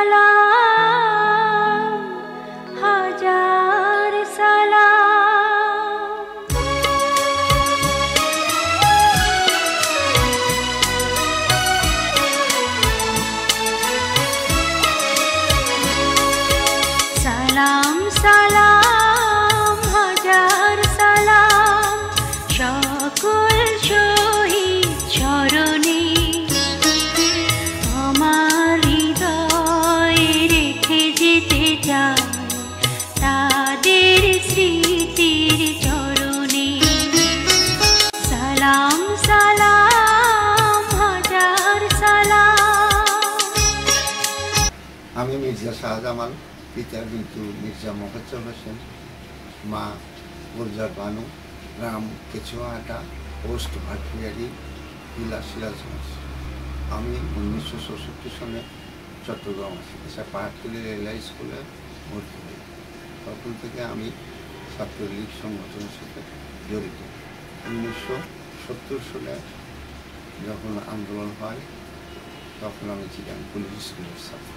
মালা মির্জা শাহজামাল পিতা কিন্তু মির্জা মোহাজ্জম হোসেন, মা গুলজা বানু গ্রাম কেচুয়াহাটা, পোস্ট ভাটিয়ারি জেলা সিরাজগঞ্জ। আমি উনিশশো চৌষট্টি সনে চট্টগ্রাম আসি এসে পাহাড়তলি রেলওয়ে স্কুলে ভর্তি হই। তখন থেকে আমি ছাত্রলীগ সংগঠনের সাথে জড়িত। উনিশশো সত্তর সালে যখন আন্দোলন হয় তখন আমি চিটাং পুলিশ স্কুলের ছাত্র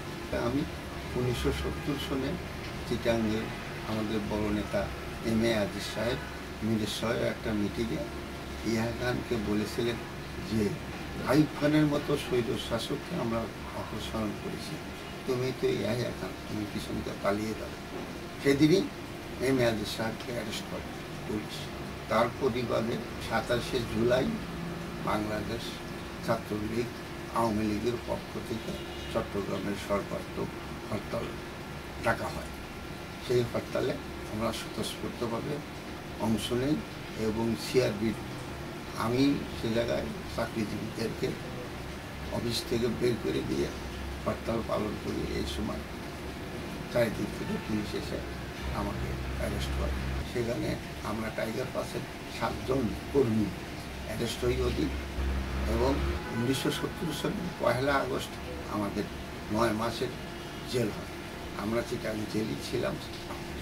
আমি উনিশশো সত্তর সনে চিটাঙ্গে আমাদের বড় নেতা এম এ আজিজ সাহেব মিরের সহ একটা মিটিংয়ে ইহা খানকে বলেছিলেন যে আইব খানের মতো শৈল শাসককে আমরা অপসারণ করেছি। তুমি তো ইয়াহিয়া খান, তুমি পিছনকে পালিয়ে দাও সেদিনই এম এ আজিজ সাহেবকে অ্যারেস্ট করে পুলিশ। তার প্রতিবাদে সাতাশে জুলাই বাংলাদেশ ছাত্রলীগ আওয়ামী লীগের পক্ষ থেকে চট্টগ্রামের সর্বাত্মক হরতাল ডাকা হয়। সেই হরতালে আমরা স্বতঃস্ফূর্তভাবে অংশ নেই এবং সিআরবির আমি সে জায়গায় চাকরিজীবীদেরকে অফিস থেকে বের করে দিয়ে হরতাল পালন করি এই সময়। চারিদিক থেকে পুলিশ এসে আমাকে অ্যারেস্ট করে। সেখানে আমরা টাইগার পাসের সাতজন কর্মী অ্যারেস্ট হই অধিক এবং উনিশশো সত্তর সালে পয়লা আগস্ট আমাদের নয় মাসের জেল হয়। আমরা চিটাং জেলই ছিলাম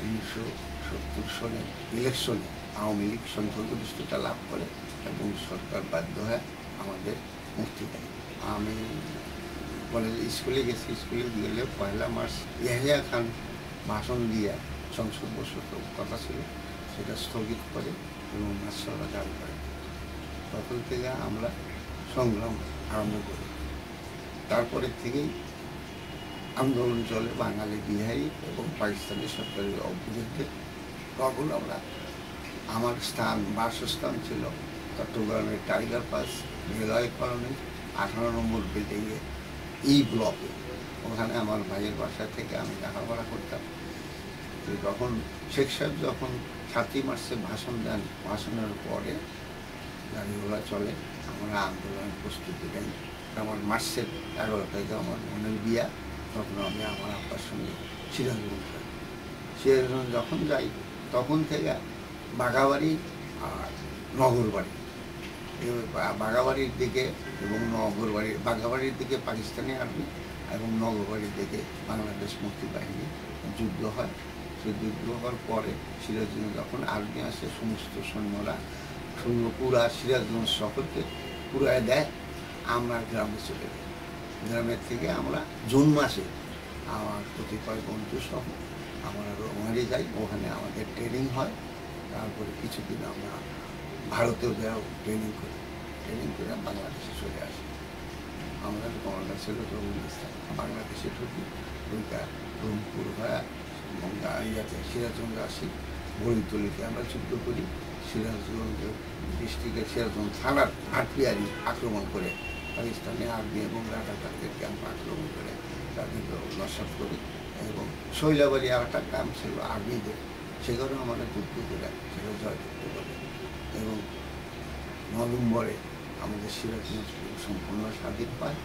উনিশশো সত্তর সনে ইলেকশনে আওয়ামী লীগ সংখ্যাগরিষ্ঠতা লাভ করে এবং সরকার বাধ্য হয় আমাদের মুক্তি দেয়। আমি কলেজ স্কুলে গেছি, স্কুলে গেলে পয়লা মার্চ ইয়াহিয়া খান ভাষণ দিয়ে সংসদ বসত কথা ছিল, সেটা স্থগিত করে এবং মাসরা জারি করে। তখন থেকে আমরা সংগ্রাম আরম্ভ করি। তারপরে থেকেই আন্দোলন চলে বাঙালি বিহারি এবং পাকিস্তানি সরকারের বিরুদ্ধে তখন আমরা, আমার স্থান, বাসস্থান ছিল চট্টগ্রামের টাইগার পাস রেলওয়ে কলোনি, আঠারো নম্বর বিল্ডিংয়ে ই ব্লকে। ওখানে আমার ভাইয়ের বাসা থেকে আমি লেখাপড়া করতাম। তো যখন শেখ সাহেব যখন সাতই মার্চে ভাষণ দেন, ভাষণের পরে গাড়িগুলো চলে, আমরা আন্দোলনের প্রস্তুতি নেই আমার মার্চের এগারো তারিখে আমার বোনের বিয়া, তখন আমি আমার আব্বার সঙ্গে সিরাজগঞ্জ যাই। সিরাজগঞ্জ যখন যাই, তখন থেকে বাগাবাড়ি আর নগরবাড়ি। এই বা- বাগাবাড়ির দিকে এবং নগরবাড়ির বাগাবাড়ির দিকে পাকিস্তানি আর্মি এবং নগরবাড়ির দিকে বাংলাদেশ মুক্তি বাহিনী যুদ্ধ হয়। সেই যুদ্ধ হওয়ার পরে সিরাজগঞ্জ যখন আর্মি আসে, সমস্ত সৈন্যরা সৈন্য পুরা সিরাজগঞ্জ শহরকে পুরায় দেয়, আমরা গ্রামে চলে যাই। গ্রামের থেকে আমরা জুন মাসে আমার কতিপয় বন্ধু সহ আমরা রোমারি যাই, ওখানে আমাদের ট্রেনিং হয়। তারপরে কিছুদিন আমরা ভারতেও যাও ট্রেনিং করি। ট্রেনিং করে বাংলাদেশে চলে আসি। আমরা কমান্ডার ছিল বাংলাদেশে ঢুকি ওইটা রংপুর হয়ে ইয়াতে সিরাজগঞ্জ আসি। বড়িতলিতে আমরা যুদ্ধ করি। সিরাজগঞ্জ ডিস্ট্রিক্টের সিরাজগঞ্জ থানার ভাটপিয়ারি আক্রমণ করে পাকিস্তানি আর্মি এবং রাজাকারদের ক্যাম্প আক্রমণ করে তাদেরকে নস্বাত করি এবং শৈলাবাড়ি আর একটা ক্যাম্প ছিল আর্মিদের সেখানেও আমাদের যুদ্ধ করে সেখানে জয় করতে পারে এবং নভেম্বরে আমাদের সিরাজগঞ্জ সম্পূর্ণ স্বাধীন পায়।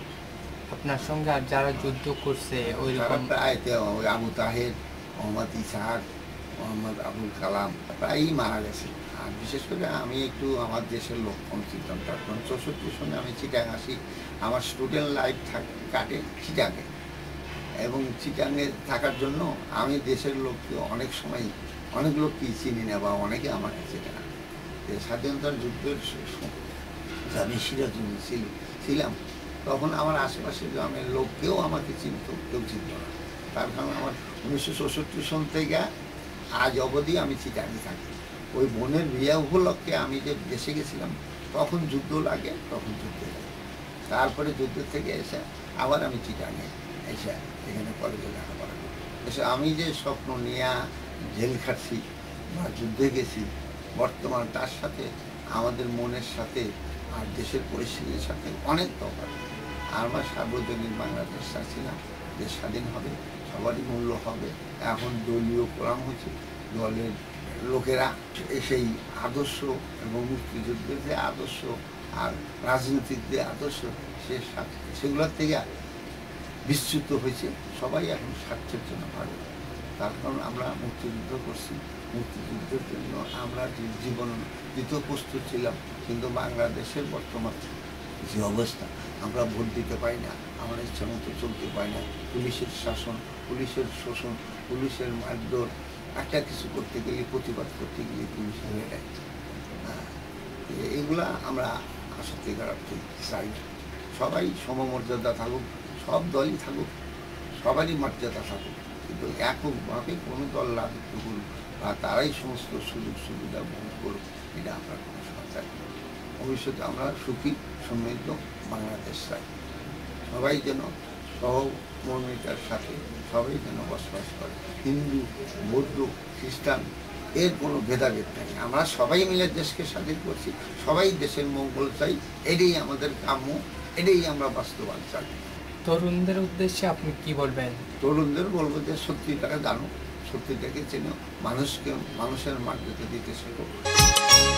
আপনার সঙ্গে আর যারা যুদ্ধ করছে ওই রকম প্রায় ওই আবু তাহের মোহাম্মদ ইসাহাক মোহাম্মদ আবুল কালাম প্রায়ই মারা গেছে। আর বিশেষ করে আমি একটু আমার দেশের লোক কম চিনতাম কারণ চৌষট্টি সনে আমি চিটাং আসি, আমার স্টুডেন্ট লাইফ থাক কাটে চিটাঙে এবং চিটাঙে থাকার জন্য আমি দেশের লোককে অনেক সময়, অনেক লোককেই চিনি না বা অনেকে আমাকে চেনে না। স্বাধীনতার যুদ্ধের আমি সিরাজগঞ্জে ছিল- ছিলাম, তখন আমার আশেপাশে গ্রামের লোক কেউ আমাকে চিনত, কেউ চিনত না। তার কারণ আমার উনিশশো চৌষট্টি সন থেকে আজ অবধি আমি চিটানি থাকি। ওই বোনের বিয়ে উপলক্ষে আমি যে দেশে গেছিলাম, তখন যুদ্ধ লাগে, তখন যুদ্ধ লাগে। তারপরে যুদ্ধ থেকে এসে আবার আমি চিটানে এসে এখানে কলেজে লেখাপড়া করি। এসে আমি যে স্বপ্ন নিয়ে জেল খাটছি বা যুদ্ধে গেছি, বর্তমান তার সাথে, আমাদের মনের সাথে আর দেশের পরিস্থিতির সাথে অনেক তফাৎ। আমরা সার্বজনীন বাংলাদেশ চাচ্ছিলাম দেশ স্বাধীন হবে, সবারই মূল্য হবে। এখন দলীয় কোরআন হচ্ছে দলের লোকেরা সেই আদর্শ এবং মুক্তিযুদ্ধের যে আদর্শ আর রাজনৈতিক যে আদর্শ সে সেগুলোর থেকে বিচ্যুত হয়েছে। সবাই এখন স্বার্থের জন্য ভালো। তার কারণ আমরা মুক্তিযুদ্ধ করছি। মুক্তিযুদ্ধের জন্য আমরা যে জীবন দিতে প্রস্তুত ছিলাম, কিন্তু বাংলাদেশের বর্তমান যে অবস্থা, আমরা ভোট দিতে পারি না, আমরা ইচ্ছা মতো চলতে পারি না। পুলিশের শাসন, পুলিশের শোষণ, পুলিশের মারধর একটা কিছু করতে গেলে প্রতিবাদ করতে গেলে পুলিশ সঙ্গে হ্যাঁ, এগুলা আমরা সত্যিকার অর্থে চাই সবাই সমমর্যাদা থাকুক সব দলই থাকুক সবারই মর্যাদা থাকুক। কিন্তু এককভাবে কোনো দল রাজত্ব করুক বা তারাই সমস্ত সুযোগ সুবিধা ভোগ করুক এটা আমরা কোনো না। ভবিষ্যতে আমরা সুখী সমৃদ্ধ বাংলাদেশ চাই। সবাই যেন সহমর্মিতার সাথে সবাই যেন বসবাস করে। হিন্দু বৌদ্ধ খ্রিস্টান এর কোনো ভেদাভেদ নেই। আমরা সবাই মিলে দেশকে স্বাধীন করছি। সবাই দেশের মঙ্গল চাই। এটাই আমাদের কাম্য। এটাই আমরা বাস্তবায়ন চাই। তরুণদের উদ্দেশ্যে আপনি কি বলবেন? তরুণদের বলব যে সত্যিটাকে জানো সত্যিটাকে চেনো মানুষকে মানুষের মর্যাদা দিতে শেখো।